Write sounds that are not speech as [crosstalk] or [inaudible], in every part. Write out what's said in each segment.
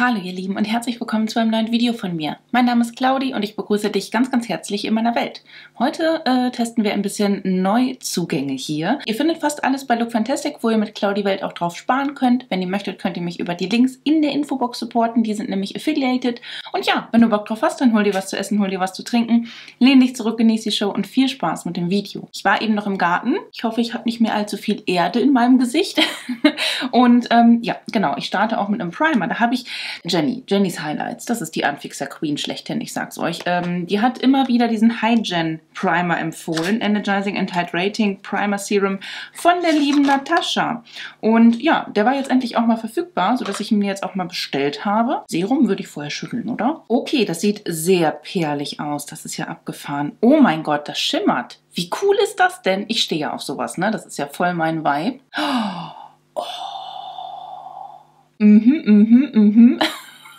Hallo ihr Lieben und herzlich willkommen zu einem neuen Video von mir. Mein Name ist Claudi und ich begrüße dich ganz ganz herzlich in meiner Welt. Heute äh, testen wir ein bisschen Neuzugänge hier. Ihr findet fast alles bei Look Fantastic, wo ihr mit Claudi Welt auch drauf sparen könnt. Wenn ihr möchtet, könnt ihr mich über die Links in der Infobox supporten, die sind nämlich affiliated. Und ja, wenn du Bock drauf hast, dann hol dir was zu essen, hol dir was zu trinken, lehn dich zurück, genieß die Show und viel Spaß mit dem Video. Ich war eben noch im Garten. Ich hoffe, ich habe nicht mehr allzu viel Erde in meinem Gesicht. [laughs] und ähm, ja, genau, ich starte auch mit einem Primer. Da habe ich Jenny, Jennys Highlights, das ist die Anfixer Queen schlechthin, ich sag's euch. Ähm, die hat immer wieder diesen High-Gen Primer empfohlen, Energizing and Hydrating Primer Serum von der lieben Natascha. Und ja, der war jetzt endlich auch mal verfügbar, sodass ich ihn mir jetzt auch mal bestellt habe. Serum würde ich vorher schütteln, oder? Okay, das sieht sehr perlig aus, das ist ja abgefahren. Oh mein Gott, das schimmert. Wie cool ist das denn? Ich stehe ja auf sowas, ne? Das ist ja voll mein Vibe. Oh. Mhm, mhm, mhm.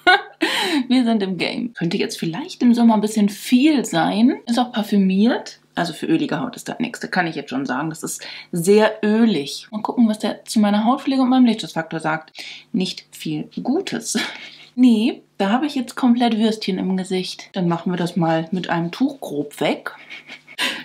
[laughs] Wir sind im Game. Könnte jetzt vielleicht im Sommer ein bisschen viel sein. Ist auch parfümiert. Also für ölige Haut ist das nächste, kann ich jetzt schon sagen. Das ist sehr ölig. Mal gucken, was der zu meiner Hautpflege und meinem Lichtschutzfaktor sagt. Nicht viel Gutes. [laughs] Nee, da habe ich jetzt komplett Würstchen im Gesicht. Dann machen wir das mal mit einem Tuch grob weg.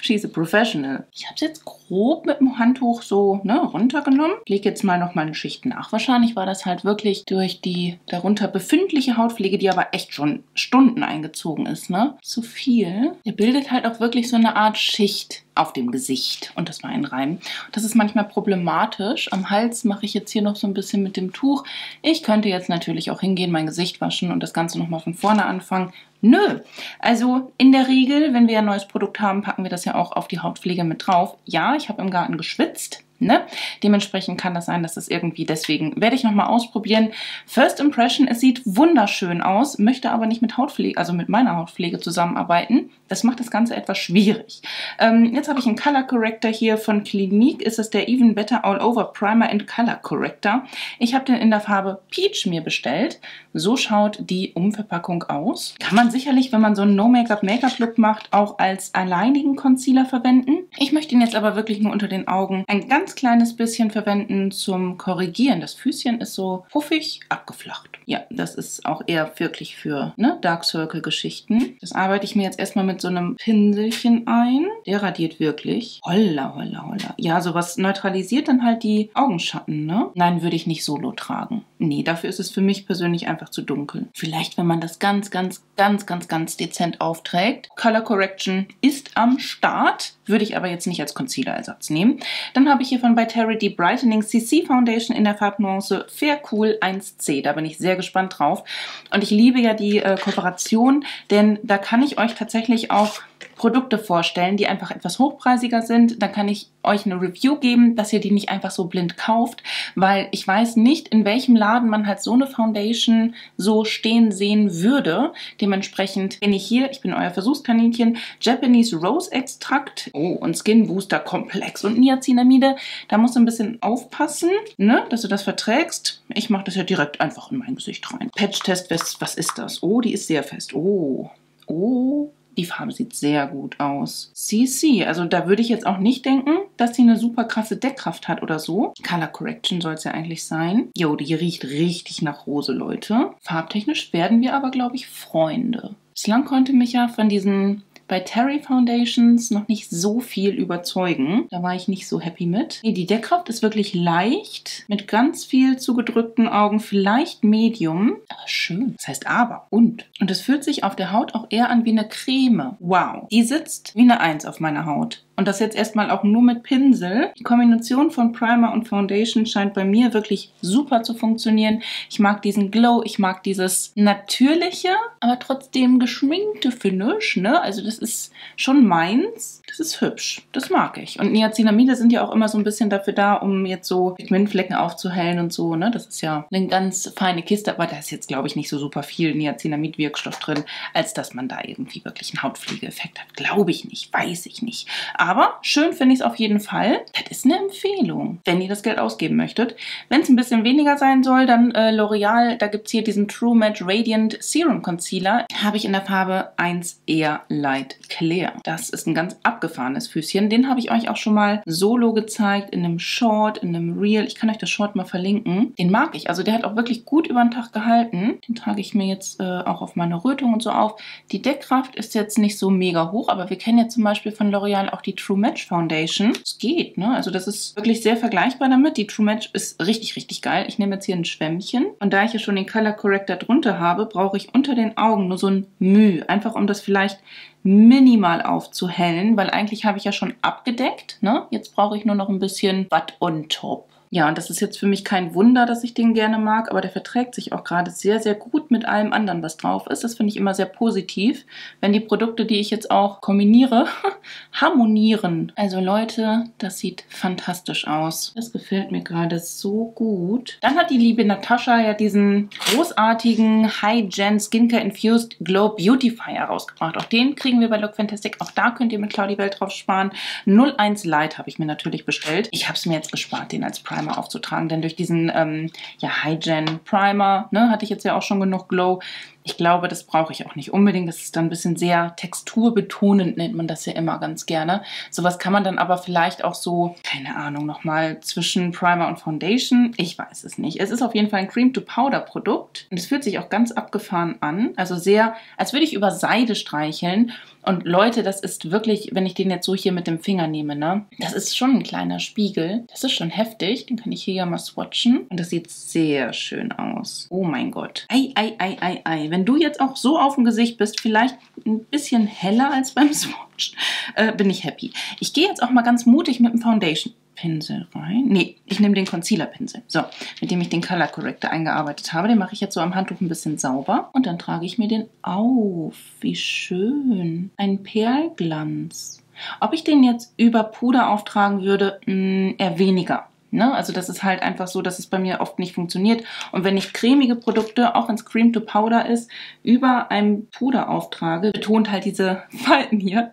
She's a professional. Ich habe es jetzt grob mit dem Handtuch so ne, runtergenommen. Lege jetzt mal noch mal eine Schicht nach. Wahrscheinlich war das halt wirklich durch die darunter befindliche Hautpflege, die aber echt schon Stunden eingezogen ist. Ne? Zu viel. Der bildet halt auch wirklich so eine Art Schicht auf dem Gesicht. Und das war ein Reim. Das ist manchmal problematisch. Am Hals mache ich jetzt hier noch so ein bisschen mit dem Tuch. Ich könnte jetzt natürlich auch hingehen, mein Gesicht waschen und das Ganze nochmal von vorne anfangen. Nö. Also in der Regel, wenn wir ein neues Produkt haben, packen wir das ja auch auf die Hautpflege mit drauf. Ja, ich habe im Garten geschwitzt. Ne? Dementsprechend kann das sein, dass das irgendwie deswegen werde ich nochmal ausprobieren. First Impression, es sieht wunderschön aus, möchte aber nicht mit Hautpflege, also mit meiner Hautpflege zusammenarbeiten. Das macht das Ganze etwas schwierig. Ähm, jetzt habe ich einen Color Corrector hier von Clinique. Ist es der Even Better All Over Primer and Color Corrector. Ich habe den in der Farbe Peach mir bestellt. So schaut die Umverpackung aus. Kann man sicherlich, wenn man so einen No-Make-up-Make-up-Look macht, auch als alleinigen Concealer verwenden. Ich möchte ihn jetzt aber wirklich nur unter den Augen ein ganz kleines bisschen verwenden zum Korrigieren. Das Füßchen ist so puffig abgeflacht. Ja, das ist auch eher wirklich für ne, Dark Circle Geschichten. Das arbeite ich mir jetzt erstmal mit so einem Pinselchen ein. Der radiert wirklich. Holla, holla, holla. Ja, sowas neutralisiert dann halt die Augenschatten, ne? Nein, würde ich nicht solo tragen. Nee, dafür ist es für mich persönlich einfach zu dunkel. Vielleicht, wenn man das ganz, ganz, ganz, ganz, ganz dezent aufträgt. Color Correction ist am Start, würde ich aber jetzt nicht als Concealer-Ersatz nehmen. Dann habe ich hier von By Terry die Brightening CC Foundation in der Farbnuance Fair Cool 1C. Da bin ich sehr gespannt drauf. Und ich liebe ja die äh, Kooperation, denn da kann ich euch tatsächlich auch Produkte vorstellen, die einfach etwas hochpreisiger sind. Dann kann ich euch eine Review geben, dass ihr die nicht einfach so blind kauft, weil ich weiß nicht, in welchem Laden man halt so eine Foundation so stehen sehen würde. Dementsprechend bin ich hier, ich bin euer Versuchskaninchen, Japanese Rose Extract oh, und Skin Booster Komplex und Niacinamide. Da musst du ein bisschen aufpassen, ne, dass du das verträgst. Ich mache das ja direkt einfach in mein Gesicht rein. Patch-Test, was ist das? Oh, die ist sehr fest. Oh, oh, die Farbe sieht sehr gut aus. CC, also da würde ich jetzt auch nicht denken, dass sie eine super krasse Deckkraft hat oder so. Color Correction soll es ja eigentlich sein. Jo, die riecht richtig nach Rose, Leute. Farbtechnisch werden wir aber, glaube ich, Freunde. Bislang konnte mich ja von diesen bei Terry Foundations noch nicht so viel überzeugen. Da war ich nicht so happy mit. Nee, die Deckkraft ist wirklich leicht, mit ganz viel zugedrückten Augen, vielleicht Medium, aber schön. Das heißt aber und. Und es fühlt sich auf der Haut auch eher an wie eine Creme. Wow. Die sitzt wie eine Eins auf meiner Haut. Und das jetzt erstmal auch nur mit Pinsel. Die Kombination von Primer und Foundation scheint bei mir wirklich super zu funktionieren. Ich mag diesen Glow, ich mag dieses natürliche, aber trotzdem geschminkte Finish. Ne? Also das ist schon meins. Das ist hübsch. Das mag ich. Und Niacinamide sind ja auch immer so ein bisschen dafür da, um jetzt so Pigmentflecken aufzuhellen und so. Ne? Das ist ja eine ganz feine Kiste, aber da ist jetzt, glaube ich, nicht so super viel Niacinamid-Wirkstoff drin, als dass man da irgendwie wirklich einen Hautpflegeeffekt hat. Glaube ich nicht, weiß ich nicht. Aber schön finde ich es auf jeden Fall. Das ist eine Empfehlung, wenn ihr das Geld ausgeben möchtet. Wenn es ein bisschen weniger sein soll, dann äh, L'Oreal, da gibt es hier diesen True Match Radiant Serum Concealer. Habe ich in der Farbe 1 eher Light Highlight Clear. Das ist ein ganz abgefahrenes Füßchen. Den habe ich euch auch schon mal solo gezeigt, in einem Short, in einem Reel. Ich kann euch das Short mal verlinken. Den mag ich. Also der hat auch wirklich gut über den Tag gehalten. Den trage ich mir jetzt äh, auch auf meine Rötung und so auf. Die Deckkraft ist jetzt nicht so mega hoch, aber wir kennen ja zum Beispiel von L'Oreal auch die True Match Foundation. Es geht, ne? Also das ist wirklich sehr vergleichbar damit. Die True Match ist richtig, richtig geil. Ich nehme jetzt hier ein Schwämmchen. Und da ich hier schon den Color Corrector drunter habe, brauche ich unter den Augen nur so ein Mühe. Einfach um das vielleicht minimal aufzuhellen, weil eigentlich habe ich ja schon abgedeckt. Ne? Jetzt brauche ich nur noch ein bisschen Butt on top. Ja, und das ist jetzt für mich kein Wunder, dass ich den gerne mag, aber der verträgt sich auch gerade sehr, sehr gut mit allem anderen, was drauf ist. Das finde ich immer sehr positiv, wenn die Produkte, die ich jetzt auch kombiniere, [laughs] harmonieren. Also Leute, das sieht fantastisch aus. Das gefällt mir gerade so gut. Dann hat die liebe Natascha ja diesen großartigen High-Gen Skincare Infused Glow Beautifier rausgebracht. Auch den kriegen wir bei Look Fantastic. Auch da könnt ihr mit Claudi Welt drauf sparen. 01 Light habe ich mir natürlich bestellt. Ich habe es mir jetzt gespart, den als Primer Primer aufzutragen. Denn durch diesen ähm, ja, High-Gen Primer ne, hatte ich jetzt ja auch schon genug Glow. Ich glaube, das brauche ich auch nicht unbedingt. Das ist dann ein bisschen sehr texturbetonend, nennt man das ja immer ganz gerne. Sowas kann man dann aber vielleicht auch so, keine Ahnung, nochmal zwischen Primer und Foundation. Ich weiß es nicht. Es ist auf jeden Fall ein Cream-to-Powder-Produkt und es fühlt sich auch ganz abgefahren an. Also sehr, als würde ich über Seide streicheln. Und Leute, das ist wirklich, wenn ich den jetzt so hier mit dem Finger nehme, ne? Das ist schon ein kleiner Spiegel. Das ist schon heftig. Den kann ich hier ja mal swatchen. Und das sieht sehr schön aus. Oh mein Gott. Ei, ei, ei, ei, ei. Wenn du jetzt auch so auf dem Gesicht bist, vielleicht ein bisschen heller als beim [laughs] Swatch, äh, bin ich happy. Ich gehe jetzt auch mal ganz mutig mit dem Foundation. Pinsel rein. Nee, ich nehme den Concealer-Pinsel. So, mit dem ich den Color Corrector eingearbeitet habe. Den mache ich jetzt so am Handtuch ein bisschen sauber. Und dann trage ich mir den auf. Wie schön. Ein Perlglanz. Ob ich den jetzt über Puder auftragen würde, mh, hm, eher weniger. Ne? Also das ist halt einfach so, dass es bei mir oft nicht funktioniert. Und wenn ich cremige Produkte, auch wenn es Cream to Powder ist, über einem Puder auftrage, betont halt diese [laughs] Falten hier.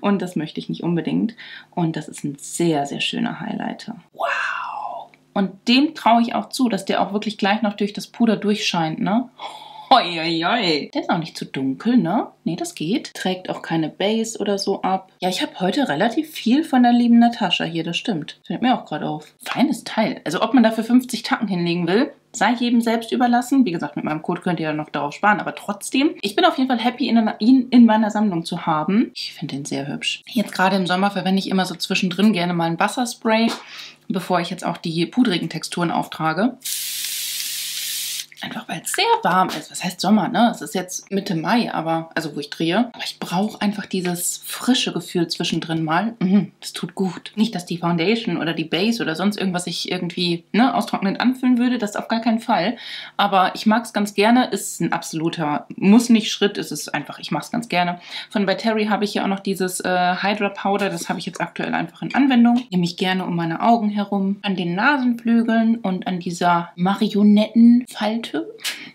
Und das möchte ich nicht unbedingt. Und das ist ein sehr, sehr schöner Highlighter. Wow! Und dem traue ich auch zu, dass der auch wirklich gleich noch durch das Puder durchscheint, ne? Hoi. Der ist auch nicht zu dunkel, ne? Nee, das geht. Trägt auch keine Base oder so ab. Ja, ich habe heute relativ viel von der lieben Natascha hier, das stimmt. Fällt mir auch gerade auf. Feines Teil. Also ob man dafür 50 Tacken hinlegen will, sei jedem selbst überlassen. Wie gesagt, mit meinem Code könnt ihr ja noch darauf sparen, aber trotzdem. Ich bin auf jeden Fall happy, ihn in meiner Sammlung zu haben. Ich finde den sehr hübsch. Jetzt gerade im Sommer verwende ich immer so zwischendrin gerne mal ein Wasserspray, bevor ich jetzt auch die pudrigen Texturen auftrage. Weil es sehr warm ist. Was heißt Sommer, ne? Es ist jetzt Mitte Mai, aber, also wo ich drehe. Aber ich brauche einfach dieses frische Gefühl zwischendrin mal. Mhm, das tut gut. Nicht, dass die Foundation oder die Base oder sonst irgendwas sich irgendwie ne, austrocknend anfühlen würde. Das auf gar keinen Fall. Aber ich mag es ganz gerne. Ist ein absoluter Muss-nicht-Schritt. Es ist einfach, ich mag es ganz gerne. Von bei Terry habe ich ja auch noch dieses äh, Hydra Powder. Das habe ich jetzt aktuell einfach in Anwendung. Nehme ich gerne um meine Augen herum. An den Nasenflügeln und an dieser Marionettenfalte.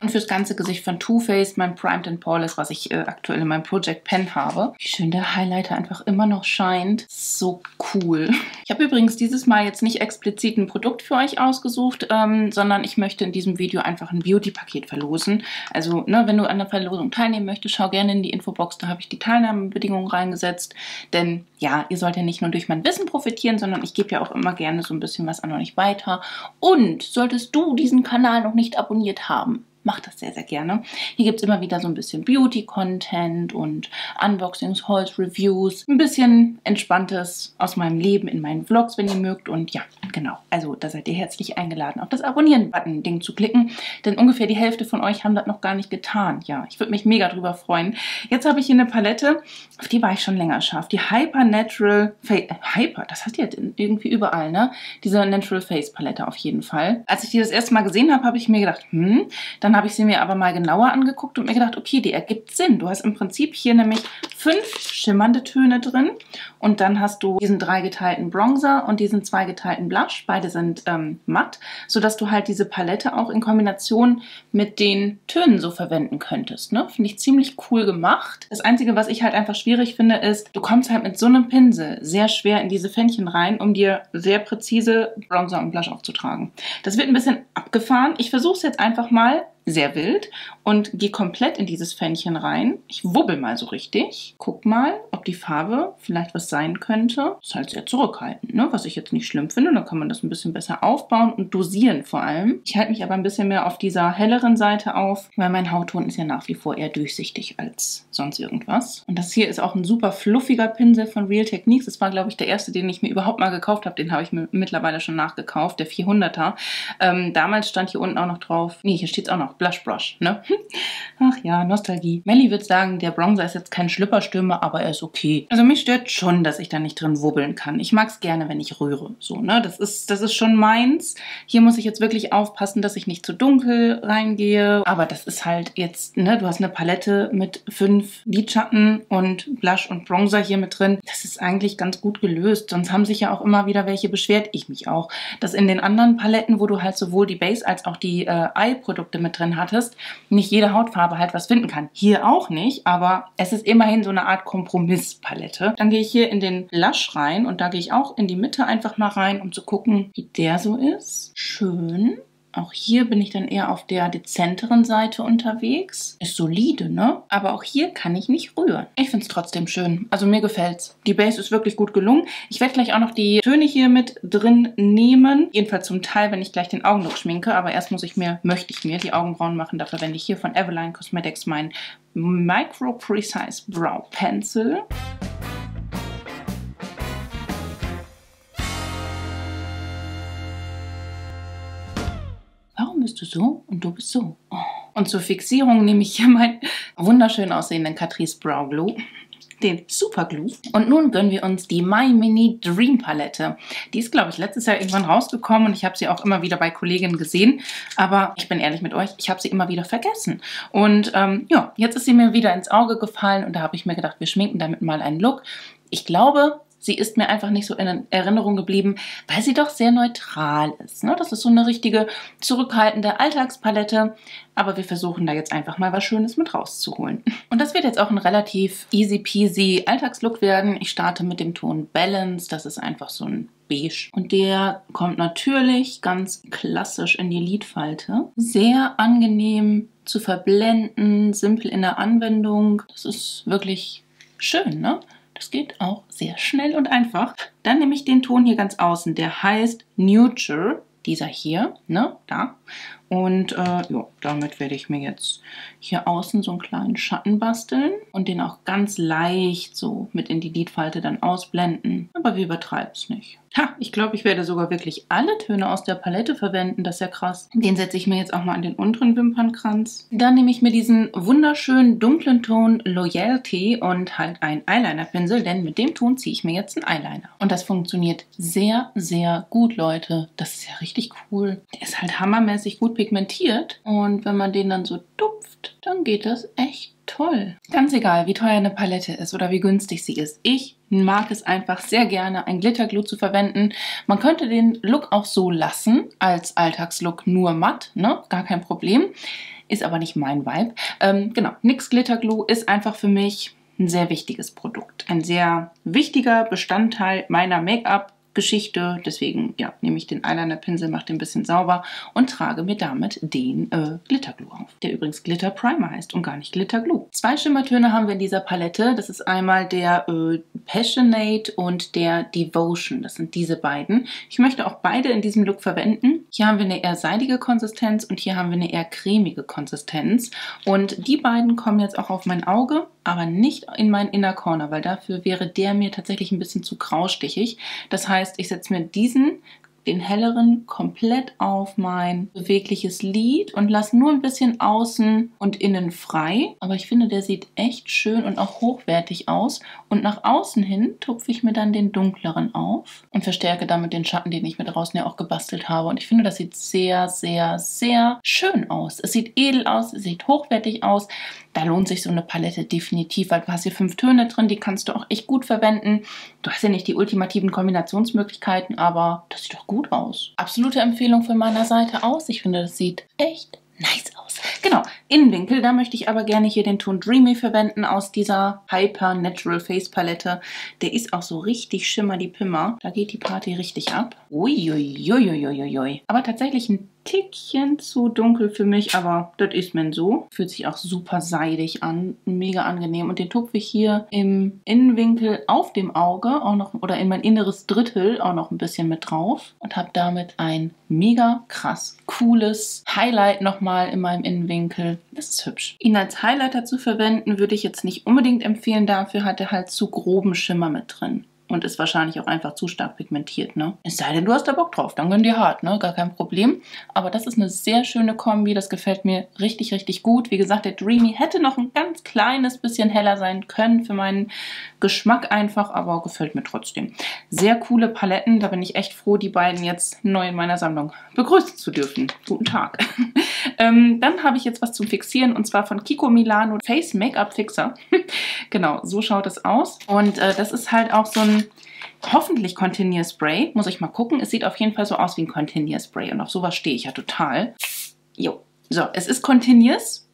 Und fürs ganze Gesicht von Too Faced mein Primed and Poreless, was ich äh, aktuell in meinem Project Pen habe. Wie schön der Highlighter einfach immer noch scheint. So cool. Ich habe übrigens dieses Mal jetzt nicht explizit ein Produkt für euch ausgesucht, ähm, sondern ich möchte in diesem Video einfach ein Beauty-Paket verlosen. Also, ne, wenn du an der Verlosung teilnehmen möchtest, schau gerne in die Infobox, da habe ich die Teilnahmebedingungen reingesetzt. Denn ja, ihr sollt ja nicht nur durch mein Wissen profitieren, sondern ich gebe ja auch immer gerne so ein bisschen was an euch weiter. Und solltest du diesen Kanal noch nicht abonniert haben, mache das sehr, sehr gerne. Hier gibt es immer wieder so ein bisschen Beauty-Content und Unboxings, Hauls, Reviews, ein bisschen Entspanntes aus meinem Leben in meinen Vlogs, wenn ihr mögt. Und ja, genau, also da seid ihr herzlich eingeladen, auf das Abonnieren-Button-Ding zu klicken, denn ungefähr die Hälfte von euch haben das noch gar nicht getan. Ja, ich würde mich mega drüber freuen. Jetzt habe ich hier eine Palette, auf die war ich schon länger scharf. Die Hyper Natural Face, äh, Hyper, das hat ihr irgendwie überall, ne? Diese Natural Face Palette auf jeden Fall. Als ich die das erste Mal gesehen habe, habe ich mir gedacht, hm, dann dann habe ich sie mir aber mal genauer angeguckt und mir gedacht, okay, die ergibt Sinn. Du hast im Prinzip hier nämlich fünf schimmernde Töne drin und dann hast du diesen dreigeteilten Bronzer und diesen zweigeteilten Blush. Beide sind ähm, matt, sodass du halt diese Palette auch in Kombination mit den Tönen so verwenden könntest. Ne? Finde ich ziemlich cool gemacht. Das Einzige, was ich halt einfach schwierig finde, ist, du kommst halt mit so einem Pinsel sehr schwer in diese Fännchen rein, um dir sehr präzise Bronzer und Blush aufzutragen. Das wird ein bisschen abgefahren. Ich versuche es jetzt einfach mal sehr wild und gehe komplett in dieses Fännchen rein. Ich wubbel mal so richtig ich guck mal, ob die Farbe vielleicht was sein könnte. Ist halt sehr zurückhaltend, ne? was ich jetzt nicht schlimm finde. Da kann man das ein bisschen besser aufbauen und dosieren vor allem. Ich halte mich aber ein bisschen mehr auf dieser helleren Seite auf, weil mein Hautton ist ja nach wie vor eher durchsichtig als sonst irgendwas. Und das hier ist auch ein super fluffiger Pinsel von Real Techniques. Das war, glaube ich, der erste, den ich mir überhaupt mal gekauft habe. Den habe ich mir mittlerweile schon nachgekauft, der 400er. Ähm, damals stand hier unten auch noch drauf, nee, hier steht es auch noch, Blush Brush, ne? [laughs] Ach ja, Nostalgie. Melly würde sagen, der Bronzer ist jetzt kein Schlüpperstürmer, aber er ist okay. Also mich stört schon, dass ich da nicht drin wubbeln kann. Ich mag es gerne, wenn ich rühre. So, ne? Das ist, das ist schon meins. Hier muss ich jetzt wirklich aufpassen, dass ich nicht zu dunkel reingehe. Aber das ist halt jetzt, ne, du hast eine Palette mit fünf Lidschatten und Blush und Bronzer hier mit drin. Das ist eigentlich ganz gut gelöst. Sonst haben sich ja auch immer wieder welche beschwert. Ich mich auch. Dass in den anderen Paletten, wo du halt sowohl die Base als auch die äh, Eye-Produkte mit drin hattest, nicht jede Hautfarbe halt was finden kann. Hier auch nicht, aber es ist immerhin so eine Art Kompromisspalette. Dann gehe ich hier in den Blush rein und da gehe ich auch in die Mitte einfach mal rein, um zu gucken, wie der so ist. Schön. Auch hier bin ich dann eher auf der dezenteren Seite unterwegs. Ist solide, ne? Aber auch hier kann ich nicht rühren. Ich finde es trotzdem schön. Also mir gefällt's. Die Base ist wirklich gut gelungen. Ich werde gleich auch noch die Töne hier mit drin nehmen. Jedenfalls zum Teil, wenn ich gleich den Augenlook schminke. Aber erst muss ich mir, möchte ich mir die Augenbrauen machen. Da verwende ich hier von Eveline Cosmetics meinen Micro Precise Brow Pencil. Bist du so und du bist so. Und zur Fixierung nehme ich hier meinen wunderschön aussehenden Catrice Brow Glue den Super Glue. Und nun gönnen wir uns die My Mini Dream Palette. Die ist, glaube ich, letztes Jahr irgendwann rausgekommen und ich habe sie auch immer wieder bei Kolleginnen gesehen. Aber ich bin ehrlich mit euch, ich habe sie immer wieder vergessen. Und ähm, ja, jetzt ist sie mir wieder ins Auge gefallen und da habe ich mir gedacht, wir schminken damit mal einen Look. Ich glaube, sie ist mir einfach nicht so in Erinnerung geblieben, weil sie doch sehr neutral ist. Ne? Das ist so eine richtige zurückhaltende Alltagspalette, aber wir versuchen da jetzt einfach mal was Schönes mit rauszuholen. Und das wird jetzt auch ein relativ easy peasy Alltagslook werden. Ich starte mit dem Ton Balance, das ist einfach so ein Beige. Und der kommt natürlich ganz klassisch in die Lidfalte. Sehr angenehm zu verblenden, simpel in der Anwendung. Das ist wirklich schön, ne? Das geht auch sehr schnell und einfach. Dann nehme ich den Ton hier ganz außen, der heißt Neutral, dieser hier, ne, da. Und äh, ja, damit werde ich mir jetzt hier außen so einen kleinen Schatten basteln und den auch ganz leicht so mit in die Lidfalte dann ausblenden. Aber wir übertreiben es nicht. Ha, ich glaube, ich werde sogar wirklich alle Töne aus der Palette verwenden. Das ist ja krass. Den setze ich mir jetzt auch mal an den unteren Wimpernkranz. Dann nehme ich mir diesen wunderschönen dunklen Ton Loyalty und halt einen Eyeliner-Pinsel, denn mit dem Ton ziehe ich mir jetzt einen Eyeliner. Und das funktioniert sehr, sehr gut, Leute. Das ist ja richtig cool. Der ist halt hammermäßig gut pigmentiert und wenn man den dann so tupft, dann geht das echt toll. Ganz egal, wie teuer eine Palette ist oder wie günstig sie ist. Ich mag es einfach sehr gerne, ein Glitterglue zu verwenden. Man könnte den Look auch so lassen, als Alltagslook nur matt, ne? Gar kein Problem. Ist aber nicht mein Vibe. Ähm, genau, NYX Glitterglue ist einfach für mich ein sehr wichtiges Produkt. Ein sehr wichtiger Bestandteil meiner Make-up Geschichte. Deswegen ja, nehme ich den Eyeliner-Pinsel, mache den ein bisschen sauber und trage mir damit den äh, Glitterglue auf. Der übrigens Glitter Primer heißt und gar nicht Glitterglue. Zwei Schimmertöne haben wir in dieser Palette. Das ist einmal der äh, Passionate und der Devotion. Das sind diese beiden. Ich möchte auch beide in diesem Look verwenden. Hier haben wir eine eher seidige Konsistenz und hier haben wir eine eher cremige Konsistenz. Und die beiden kommen jetzt auch auf mein Auge aber nicht in meinen Inner Corner, weil dafür wäre der mir tatsächlich ein bisschen zu graustichig. Das heißt, ich setze mir diesen den helleren komplett auf mein bewegliches Lid und lasse nur ein bisschen außen und innen frei. Aber ich finde, der sieht echt schön und auch hochwertig aus. Und nach außen hin tupfe ich mir dann den dunkleren auf und verstärke damit den Schatten, den ich mir draußen ja auch gebastelt habe. Und ich finde, das sieht sehr, sehr, sehr schön aus. Es sieht edel aus, es sieht hochwertig aus. Da lohnt sich so eine Palette definitiv, weil du hast hier fünf Töne drin, die kannst du auch echt gut verwenden. Du hast ja nicht die ultimativen Kombinationsmöglichkeiten, aber das sieht doch gut aus. Absolute Empfehlung von meiner Seite aus. Ich finde, das sieht echt nice aus. Genau, Innenwinkel, da möchte ich aber gerne hier den Ton Dreamy verwenden aus dieser Hyper Natural Face Palette. Der ist auch so richtig schimmer die Pimmer. Da geht die Party richtig ab. Uiuiuiuiui. Aber tatsächlich ein Tickchen zu dunkel für mich, aber das ist mir so. Fühlt sich auch super seidig an, mega angenehm. Und den tupfe ich hier im Innenwinkel auf dem Auge auch noch oder in mein inneres Drittel auch noch ein bisschen mit drauf und habe damit ein mega krass cooles Highlight nochmal in meinem Innenwinkel. Das ist hübsch. Ihn als Highlighter zu verwenden würde ich jetzt nicht unbedingt empfehlen. Dafür hat er halt zu groben Schimmer mit drin und ist wahrscheinlich auch einfach zu stark pigmentiert, ne? Es sei denn, du hast da Bock drauf, dann gönn dir hart, ne? Gar kein Problem. Aber das ist eine sehr schöne Kombi, das gefällt mir richtig, richtig gut. Wie gesagt, der Dreamy hätte noch ein ganz kleines bisschen heller sein können für meinen Geschmack einfach, aber gefällt mir trotzdem. Sehr coole Paletten, da bin ich echt froh, die beiden jetzt neu in meiner Sammlung begrüßen zu dürfen. Guten Tag. [laughs] ähm, dann habe ich jetzt was zum Fixieren und zwar von Kiko Milano Face Make-up Fixer. [laughs] genau, so schaut es aus. Und äh, das ist halt auch so ein hoffentlich Continuous Spray. Muss ich mal gucken. Es sieht auf jeden Fall so aus wie ein Continuous Spray und auf sowas stehe ich ja total. Jo. So, es ist Continuous.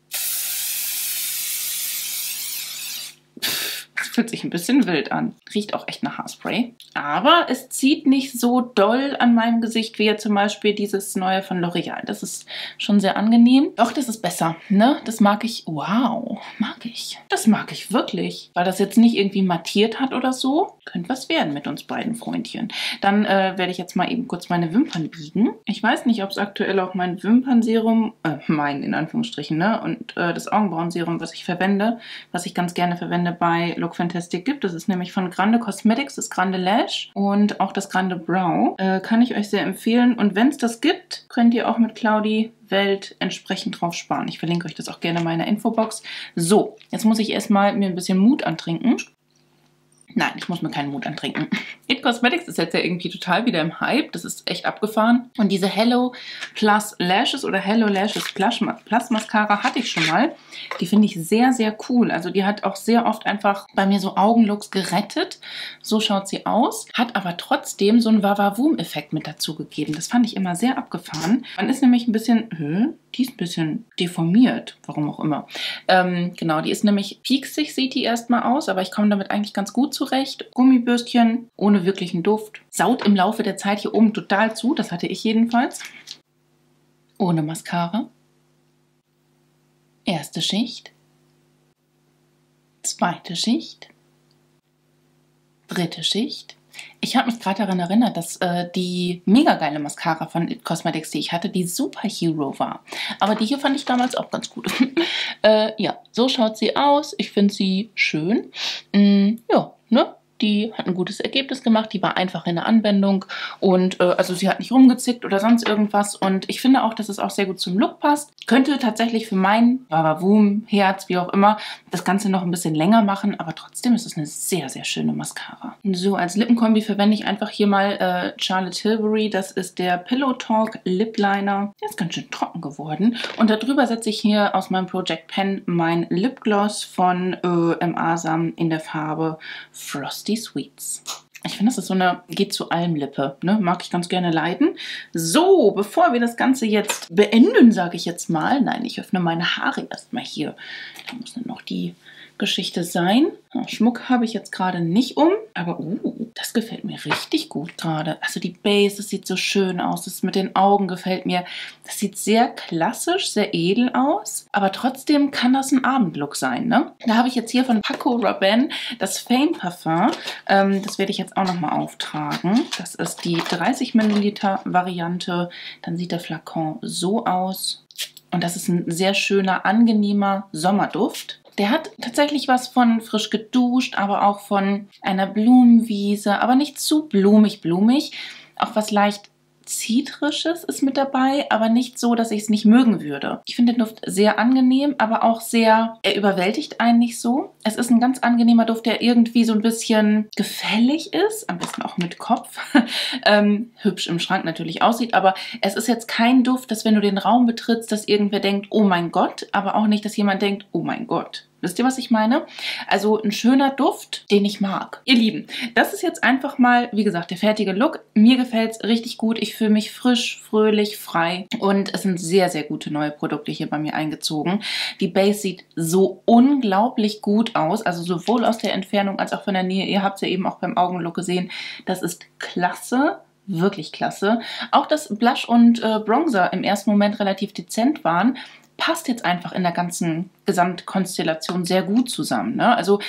fühlt sich ein bisschen wild an. Riecht auch echt nach Haarspray. Aber es zieht nicht so doll an meinem Gesicht wie jetzt zum Beispiel dieses neue von L'Oreal. Das ist schon sehr angenehm. Doch, das ist besser. Ne? Das mag ich. Wow, mag ich. Das mag ich wirklich. Weil das jetzt nicht irgendwie mattiert hat oder so. Könnte was werden mit uns beiden Freundchen. Dann äh, werde ich jetzt mal eben kurz meine Wimpern biegen. Ich weiß nicht, ob es aktuell auch mein Wimpernserum, äh, mein in Anführungsstrichen, ne? Und äh, das Augenbrauenserum, was ich verwende, was ich ganz gerne verwende bei Look Fantastic gibt. Das ist nämlich von Grande Cosmetics, das Grande Lash und auch das Grande Brow. Äh, kann ich euch sehr empfehlen. Und wenn es das gibt, könnt ihr auch mit Claudi Welt entsprechend drauf sparen. Ich verlinke euch das auch gerne in meiner Infobox. So, jetzt muss ich erstmal mir ein bisschen Mut antrinken. Nein, ich muss mir keinen Mut antrinken. It Cosmetics ist jetzt ja irgendwie total wieder im Hype. Das ist echt abgefahren. Und diese Hello Plus Lashes oder Hello Lashes Plus, Plus Mascara hatte ich schon mal. Die finde ich sehr, sehr cool. Also die hat auch sehr oft einfach bei mir so Augenlooks gerettet. So schaut sie aus. Hat aber trotzdem so einen Wavavoom-Effekt mit dazu gegeben. Das fand ich immer sehr abgefahren. Man ist nämlich ein bisschen... Hä? die ist ein bisschen deformiert, warum auch immer. Ähm, genau, die ist nämlich pieksig, sieht die erstmal aus, aber ich komme damit eigentlich ganz gut zurecht. Gummibürstchen, ohne wirklichen Duft. Saut im Laufe der Zeit hier oben total zu, das hatte ich jedenfalls. Ohne Mascara. Erste Schicht. Zweite Schicht. Dritte Schicht. Ich habe mich gerade daran erinnert, dass äh, die mega geile Mascara von It Cosmetics, die ich hatte, die Superhero war. Aber die hier fand ich damals auch ganz gut. [laughs] äh, ja, so schaut sie aus. Ich finde sie schön. Mm, ja, ne? Die hat ein gutes Ergebnis gemacht, die war einfach in der Anwendung und äh, also sie hat nicht rumgezickt oder sonst irgendwas und ich finde auch, dass es auch sehr gut zum Look passt. Könnte tatsächlich für mein Wavavoom, Herz, wie auch immer, das Ganze noch ein bisschen länger machen, aber trotzdem ist es eine sehr, sehr schöne Mascara. So, als Lippenkombi verwende ich einfach hier mal äh, Charlotte Tilbury, das ist der Pillow Talk Lip Liner. Der ist ganz schön trocken geworden und darüber setze ich hier aus meinem Project Pen mein Lipgloss von äh, M. Asam in der Farbe Frosty. Frosty Sweets. Ich finde, das ist so eine geht zu allem Lippe. Ne? Mag ich ganz gerne leiden. So, bevor wir das Ganze jetzt beenden, sage ich jetzt mal. Nein, ich öffne meine Haare erstmal hier. Da muss dann noch die Geschichte sein. Schmuck habe ich jetzt gerade nicht um, aber uh, das gefällt mir richtig gut gerade. Also die Base, das sieht so schön aus. Das mit den Augen gefällt mir. Das sieht sehr klassisch, sehr edel aus, aber trotzdem kann das ein Abendlook sein. Ne? Da habe ich jetzt hier von Paco Rabanne das Fame Parfum. Ähm, das werde ich jetzt auch nochmal auftragen. Das ist die 30 Milliliter Variante. Dann sieht der Flakon so aus. Und das ist ein sehr schöner, angenehmer Sommerduft. Der hat tatsächlich was von frisch geduscht, aber auch von einer Blumenwiese, aber nicht zu blumig blumig. Auch was leicht Zitrisches ist mit dabei, aber nicht so, dass ich es nicht mögen würde. Ich finde den Duft sehr angenehm, aber auch sehr, er überwältigt einen nicht so. Es ist ein ganz angenehmer Duft, der irgendwie so ein bisschen gefällig ist, am besten auch mit Kopf. [laughs] ähm, hübsch im Schrank natürlich aussieht, aber es ist jetzt kein Duft, dass wenn du den Raum betrittst, dass irgendwer denkt, oh mein Gott, aber auch nicht, dass jemand denkt, oh mein Gott. Wisst ihr, was ich meine? Also ein schöner Duft, den ich mag. Ihr Lieben, das ist jetzt einfach mal, wie gesagt, der fertige Look. Mir gefällt es richtig gut. Ich fühle mich frisch, fröhlich, frei. Und es sind sehr, sehr gute neue Produkte hier bei mir eingezogen. Die Base sieht so unglaublich gut aus. Also sowohl aus der Entfernung als auch von der Nähe. Ihr habt es ja eben auch beim Augenlook gesehen. Das ist klasse wirklich klasse. Auch dass Blush und äh, Bronzer im ersten Moment relativ dezent waren, passt jetzt einfach in der ganzen Gesamtkonstellation sehr gut zusammen. Ne? Also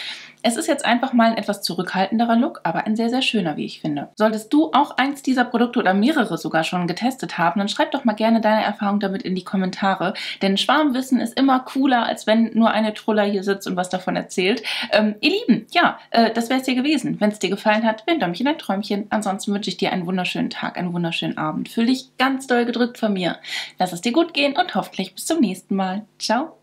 es ist jetzt einfach mal ein etwas zurückhaltenderer Look, aber ein sehr, sehr schöner, wie ich finde. Solltest du auch eins dieser Produkte oder mehrere sogar schon getestet haben, dann schreib doch mal gerne deine Erfahrung damit in die Kommentare. Denn Schwarmwissen ist immer cooler, als wenn nur eine Truller hier sitzt und was davon erzählt. Ähm, ihr Lieben, ja, äh, das wäre es dir gewesen. Wenn es dir gefallen hat, ein Däumchen, ein Träumchen. Ansonsten wünsche ich dir einen wunderschönen Tag, einen wunderschönen Abend. Fühl dich ganz doll gedrückt von mir. Lass es dir gut gehen und hoffentlich bis zum nächsten Mal. Ciao.